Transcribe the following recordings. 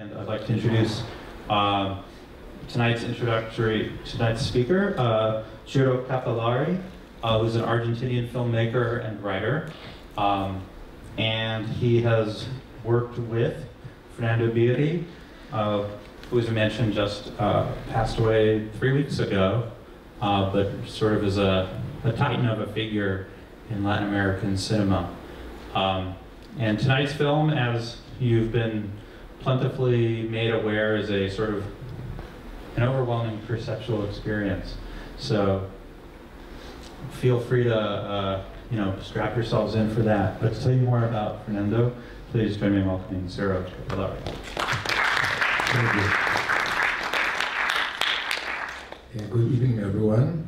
And I'd like to introduce um, tonight's introductory, tonight's speaker, uh, Ciro Cappellari, uh, who's an Argentinian filmmaker and writer. Um, and he has worked with Fernando Birri, uh, who, as I mentioned, just uh, passed away three weeks ago, uh, but sort of as a, a titan of a figure in Latin American cinema. Um, and tonight's film, as you've been plentifully made aware, is a sort of an overwhelming perceptual experience. So feel free to, uh, you know, strap yourselves in for that. But to tell you more about Fernando, please join me in welcoming Ciro Cappellari. Thank you. Uh, good evening, everyone.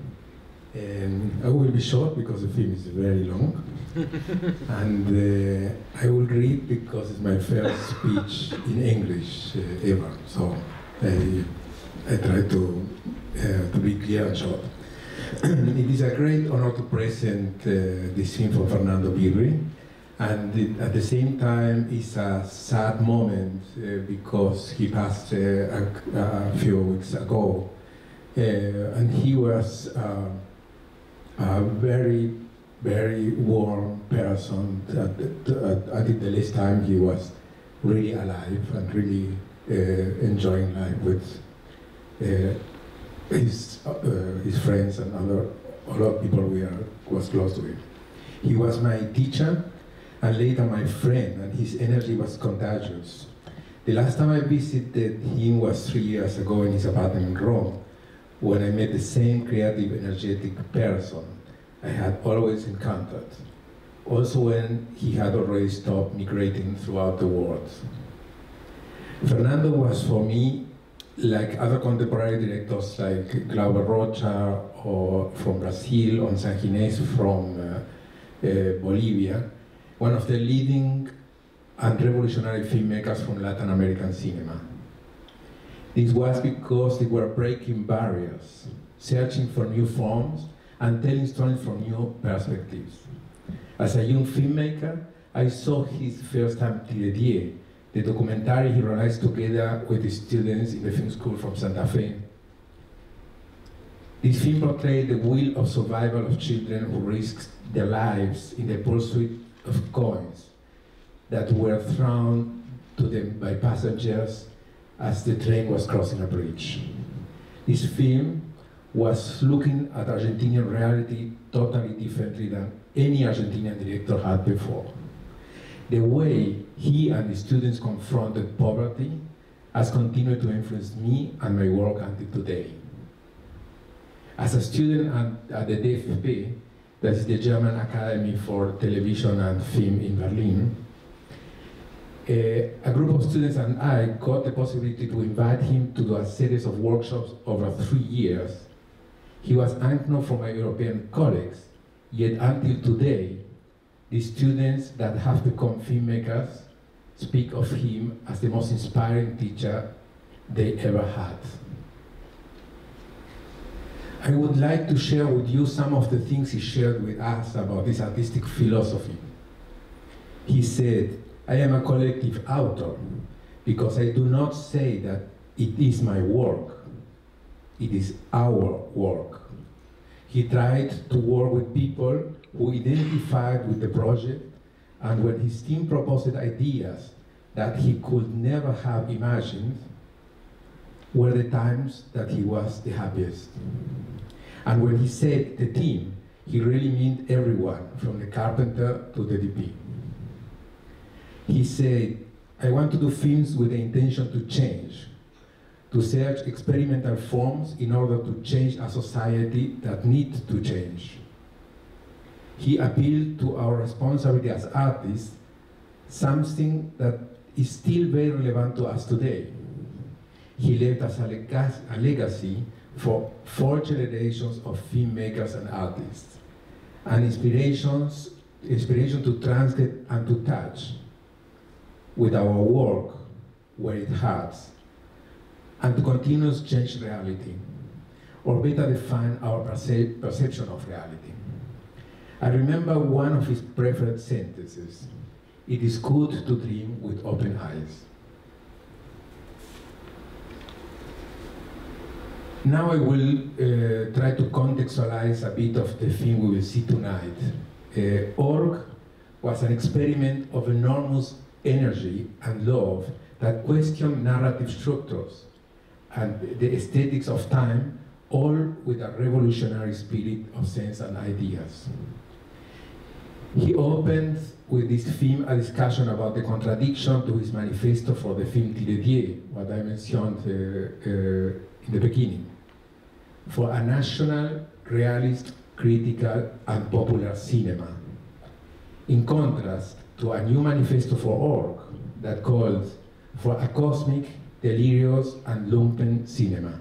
And I will be short because the film is very long. and uh, I will read because it's my first speech in English uh, ever. So I, I try to, uh, to be clear and short. it is a great honor to present uh, this film from Fernando Birri. And it, at the same time, it's a sad moment uh, because he passed uh, a, a, few weeks ago. and he was a very, very warm person. I think the last time he was really alive and really uh, enjoying life with uh, his, uh, his friends and other, other people we are, was close to him. He was my teacher and later my friend, and his energy was contagious. The last time I visited him was three years ago in his apartment in Rome when I met the same creative, energetic person I had always encountered. Also when he had already stopped migrating throughout the world. Fernando was for me like other contemporary directors like Glauber Rocha or from Brazil, or Sanjinés from uh, uh, Bolivia, one of the leading and revolutionary filmmakers from Latin American cinema. This was because they were breaking barriers, searching for new forms, and telling stories from new perspectives. As a young filmmaker, I saw his first time the documentary he realized together with his students in the film school from Santa Fe. This film portrayed the will of survival of children who risked their lives in the pursuit of coins that were thrown to them by passengers as the train was crossing a bridge. This film was looking at Argentinian reality totally differently than any Argentinian director had before. The way he and the students confronted poverty has continued to influence me and my work until today. As a student at, the DFFB, that is the German Academy for Television and Film in Berlin, uh, a group of students and I got the possibility to invite him to do a series of workshops over three years. He was unknown from my European colleagues, yet until today, the students that have become filmmakers speak of him as the most inspiring teacher they ever had. I would like to share with you some of the things he shared with us about this artistic philosophy. He said, I am a collective author because I do not say that it is my work, it is our work. He tried to work with people who identified with the project and when his team proposed ideas that he could never have imagined were the times that he was the happiest. And when he said the team, he really meant everyone, from the carpenter to the DP he said, I want to do films with the intention to change, to search experimental forms in order to change a society that needs to change. He appealed to our responsibility as artists, something that is still very relevant to us today. He left us a, legacy for four generations of filmmakers and artists, and inspirations, inspiration to translate and to touch, with our work where it hurts, and to continuous change reality, or better define our perce perception of reality. I remember one of his preferred sentences, it is good to dream with open eyes. Now I will uh, try to contextualize a bit of the thing we will see tonight. Uh, Org was an experiment of enormous energy and love that questioned narrative structures and the aesthetics of time, all with a revolutionary spirit of sense and ideas. He opens with this theme a discussion about the contradiction to his manifesto for the film Tire dié, what I mentioned uh, uh, in the beginning. For a national, realist, critical, and popular cinema. In contrast to a new manifesto for Org that calls for a cosmic, delirious, and lumpen cinema,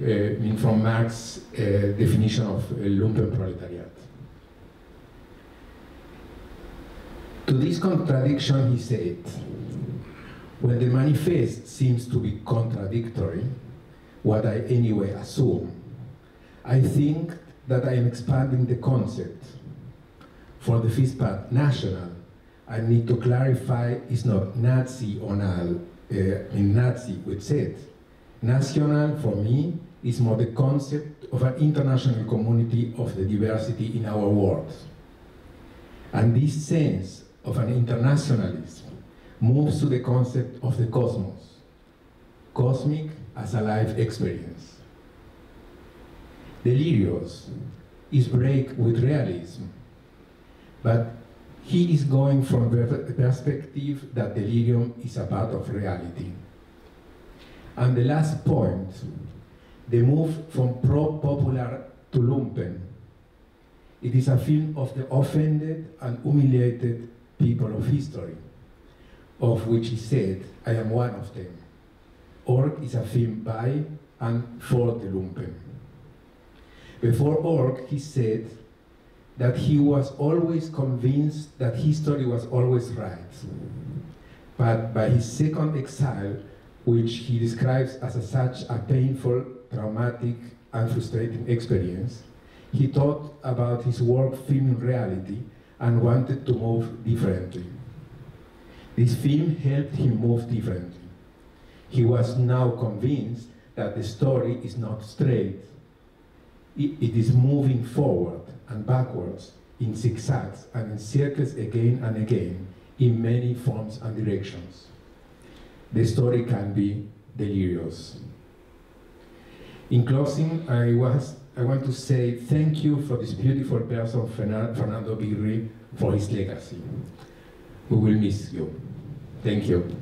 uh, from Marx's uh, definition of uh, lumpen proletariat. To this contradiction, he said, when the manifest seems to be contradictory, what I anyway assume, I think that I am expanding the concept. For the first part, national, I need to clarify it's not Nazi or uh, in Nazi with Z. National, for me, is more the concept of an international community of the diversity in our world. And this sense of an internationalism moves to the concept of the cosmos, cosmic as a life experience. Delirious is break with realism, but he is going from the perspective that delirium is a part of reality. And the last point, the move from pro-popular to lumpen. It is a film of the offended and humiliated people of history, of which he said, I am one of them. Org is a film by and for the lumpen. Before Org, he said that he was always convinced that history was always right. But by his second exile, which he describes as a, such a painful, traumatic, and frustrating experience, he thought about his work filming reality and wanted to move differently. This film helped him move differently. He was now convinced that the story is not straight. it is moving forward and backwards in zigzags and in circles again and again in many forms and directions. The story can be delirious. In closing, I was I want to say thank you for this beautiful person, Fernando Birri, for his legacy. We will miss you. Thank you.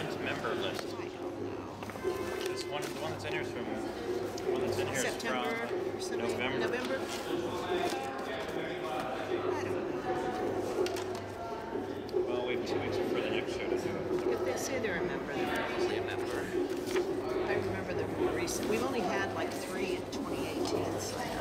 Member list. This one, the one that's in here is from, the one that's in September or from? November. November? Well, we have two weeks for the next show to do it. If they say they're a member, they're a member. I remember them recent, we've only had like three in 2018, so.